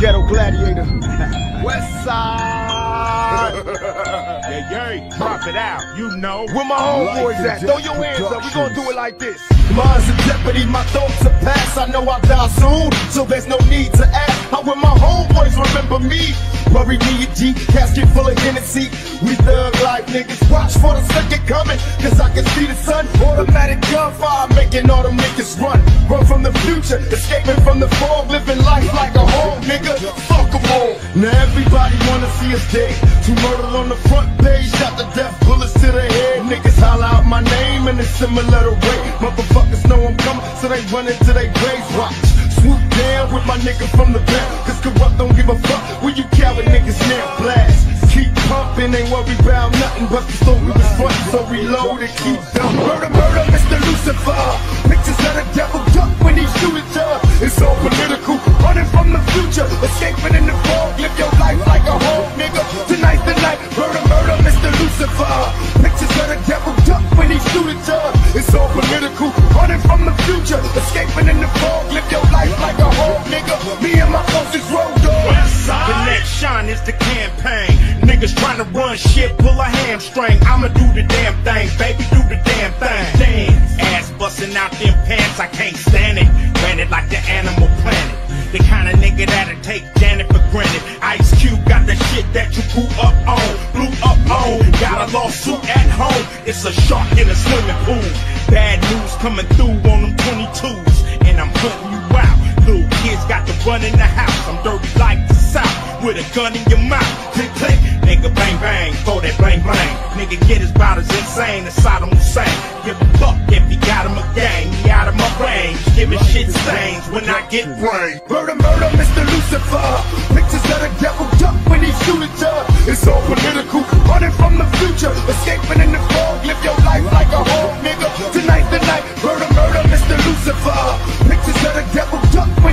Ghetto Gladiator. West Side. yeah, yeah, drop it out. You know. Where my homeboys at? Throw your hands up. We gonna do it like this. Mine's a jeopardy, my thoughts are past. I know I'll die soon, so there's no need to ask. How will my homeboys remember me? Bury me a Jeep, casket full of Hennessy. We thug life niggas, watch for the second coming, cause I can see the sun. Automatic gunfire, making all them niggas run. Run from the future, escaping from the fog, living life like a hog, nigga. Fuck them all. Now everybody wanna see us dead. Two murdered on the front page, shot the death, bullets to the head. Niggas holler out my name in a similar way. Motherfuckers know I'm coming, so they run into their graves. Watch. Swoop down with my nigga from the nothing but the story was front, so reload and keep dumping. Murder, murder, Mr. Lucifer. Pictures of the devil duck when he shoot at ya. It's all political, running from the future, escaping in the fog. Live your life like a hog, nigga. Tonight's the night. Murder, murder, Mr. Lucifer. Pictures of the devil duck when he shoot at ya. It's all political, running from the future, escaping in the fog. Live your life like a hog, nigga. Me and my closest road dogs. Connection is the campaign. Niggas trying to run shit, pull a hamstring. I'ma do the damn thing, baby, do the damn thing. Dance, ass busting out them pants, I can't stand it. Ran it like the animal planet. The kind of nigga that'll take Janet for granted. Ice Cube got the shit that you grew up on, blew up on. Got a lawsuit at home. It's a shark in a swimming pool. Bad news coming through on them 22s, and I'm putting you out. Kids got to run in the house. I'm dirty like the South with a gun in your mouth. Click, click, nigga, bang, bang, throw that bang, bang. Nigga, get his insane Saddam Hussein. Give a fuck if got him a gang. He out of my range. Shit stains when I get. Murder, murder, Mr. Lucifer. Pictures of the devil duck when he shoot at ya. It's all political, running from the future, escaping in the fog. Live your life like a hog, nigga. Tonight's the night. Murder, murder, Mr. Lucifer. Pictures of the devil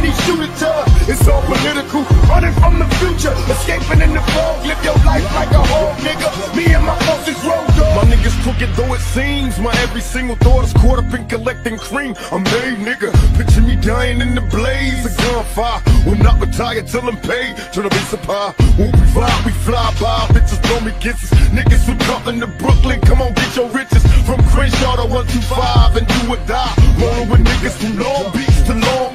duck when he shoot at ya. It's all political, running from the future, escaping in the fog. Live your life like a hog, nigga. Me and my closest road dog. My niggas crooked though it seems. My every single thought is caught up in collecting cream. I'm made, nigga. Picture me dying in the blaze of gunfire. Will not retire till I'm paid. Tryna be supply. When we vibe, we fly by. Bitches throw me kisses. Niggas from Compton to Brooklyn, come on, get your riches. From Crenshaw to 125 and do or die. Rolling with niggas from Long Beach to Long.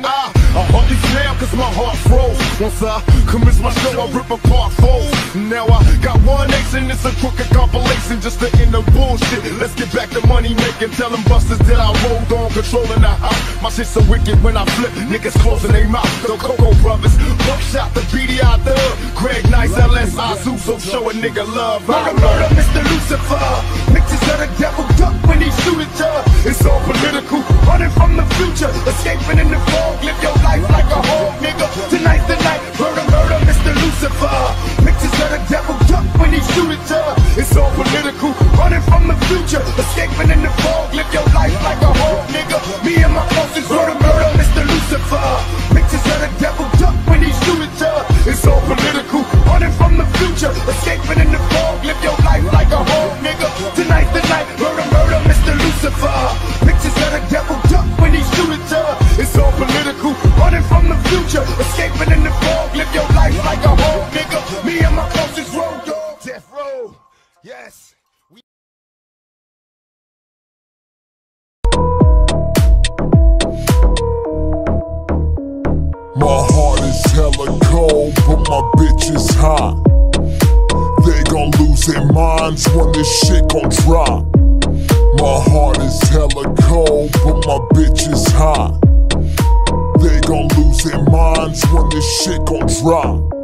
I hardly smile cause my heart froze. Once I commence my show, I rip apart foes. Now I got one and it's a crooked compilation just to end the bullshit. Let's get back to money making. Tell them busters that I rolled on, controlling the house. My shit's so wicked when I flip, niggas closing their mouth. The Coco Brothers, Buckshot, the BDI Thug, Greg Nice, LS, Azu, so show a nigga love. Murder, murder, Mr. Lucifer. Pictures of the devil duck when he shoot at ya. It's all political, running from the future, escaping in the fog. Live your life like a hog, nigga. Tonight's the night. Murder, murder, Mr. Lucifer. Pictures of the devil duck when he shoot at ya. It's all their minds when this shit gon' drop. My heart is hella cold, but my bitch is hot. They gon' lose their minds when this shit gon' drop.